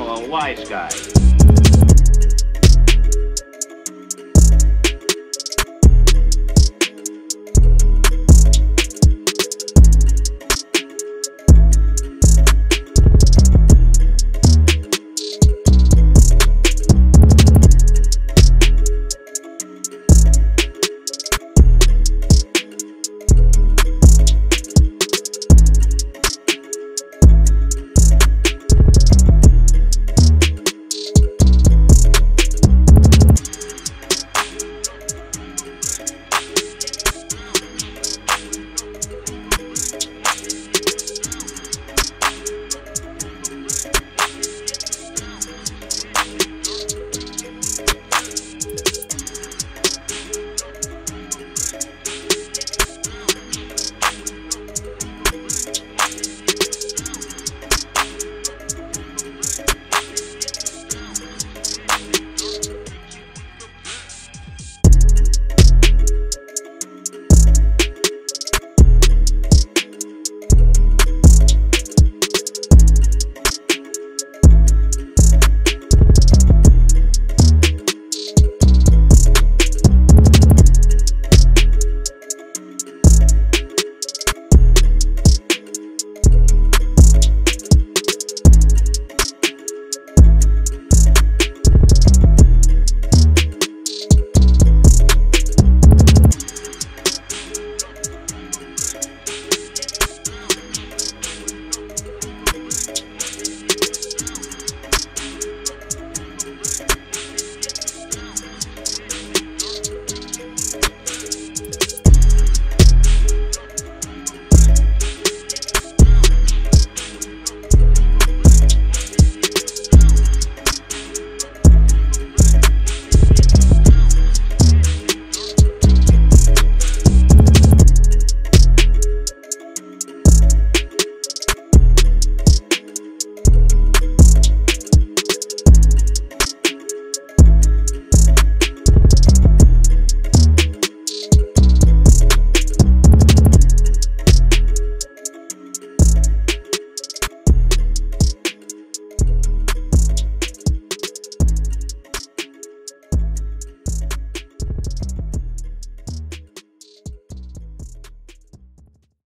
for a wise guy.